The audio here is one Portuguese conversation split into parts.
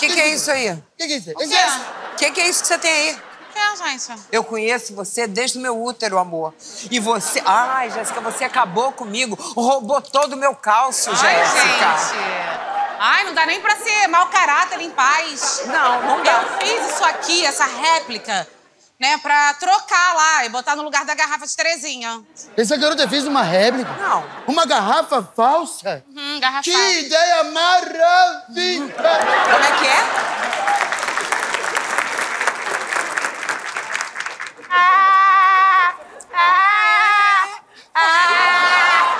que, que é isso aí? O que, que é isso? O que, que é isso que você tem aí? O que é, gente? Eu conheço você desde o meu útero, amor. E você. Ai, Jéssica, você acabou comigo. Roubou todo o meu calço, Ai, Jéssica. gente. Ai, não dá nem pra ser mau caráter em paz. Não, não dá. Eu fiz isso aqui, essa réplica, né, pra trocar lá e botar no lugar da garrafa de Terezinha. Essa garota fez uma réplica? Não. Uma garrafa falsa? Hum, garrafa Que ideia maravilhosa! Como é que é? Ah, ah, ah,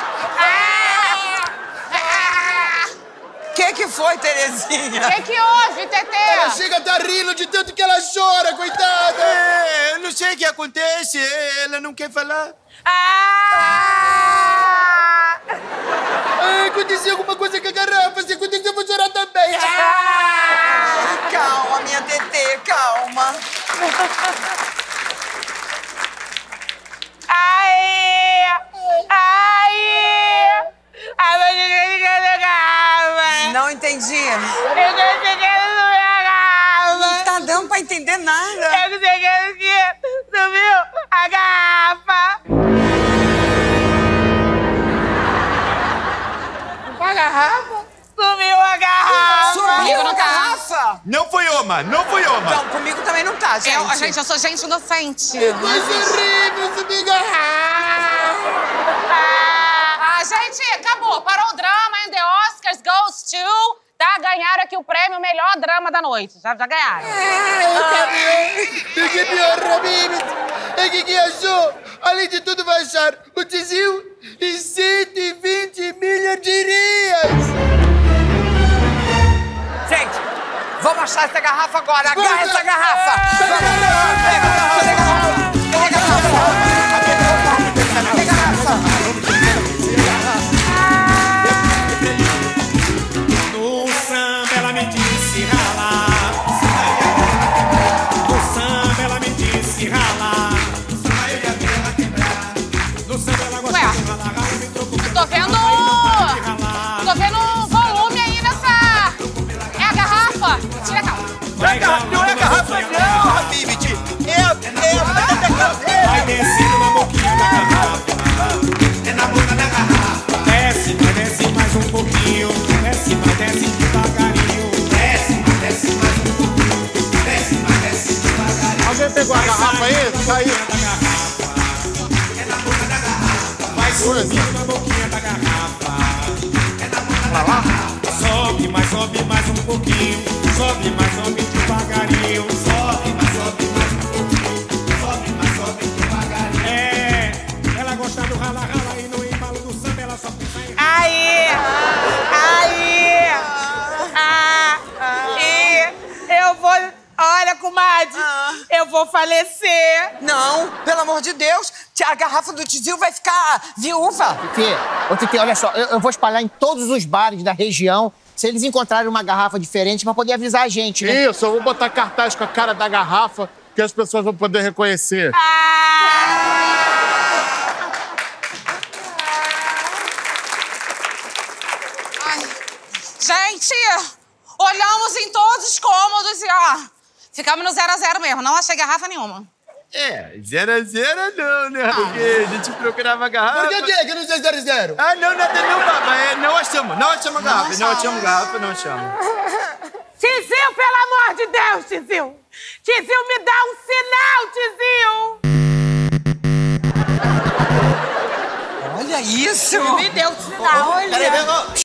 ah. O que, que foi, Terezinha? O que, que houve, Tetê? Ela chega a estar rindo de tanto que ela chora, coitada! É, eu não sei o que acontece, ela não quer falar. Ah! Ai, aconteceu alguma coisa com a garrafa, se acontecer eu vou chorar também! Ai, calma, minha TT, calma. Tá pra entender nada. Eu quero que sumiu a garrafa! A garrafa? Sumiu a garrafa! Sumiu a garrafa? Não foi Oma, não foi Oma. Não, comigo também não tá, gente. Eu, gente, eu sou gente inocente. Coisa horrível, subir garrafa! Ah, gente, acabou. Parou o drama o prêmio melhor drama da noite. Já, já ganharam. O que pior, Rabib? O que que achou? Além de tudo, vai achar o desvio em 120 milhões de reais! Gente, vamos achar essa garrafa agora. Agarra essa garrafa. Pega! Pega pega. Pega descendo na boquinha da garrafa. É na boca da garrafa. Desce, vai desce mais um pouquinho. Desce, vai desce devagarinho. Desce, desce mais um pouquinho. Desce, vai desce devagarinho. Alguém pegou a garrafa aí? Saiu. É na boca da garrafa. Vai subindo na boquinha da garrafa. É na boca da garrafa. Sobe, mas sobe mais um pouquinho. Mas sobe rala, e no embalo do samba ela só em Aí! Aí! Ah! E eu vou... Olha, comadre, eu vou falecer. Não, pelo amor de Deus. A garrafa do Tizil vai ficar viúva. Ô Tê, olha só, eu, eu vou espalhar em todos os bares da região se eles encontrarem uma garrafa diferente pra poder avisar a gente, né? Isso, eu vou botar cartaz com a cara da garrafa que as pessoas vão poder reconhecer. Ai, gente, olhamos em todos os cômodos e, ó, ficamos no zero a zero mesmo. Não achei garrafa nenhuma. É, zero a zero não, né? Porque a gente procurava garrafa. Por que que é que não sei zero zero? Ah, não, nada não, baba. É, não achamos, não achamos garrafa. Não achamos garrafa, não achamos. Tizil, pelo amor de Deus, Tizil! Tizil, me dá um sinal, Tizil! Olha isso. Me deu um sinal. Peraí, peraí, ó.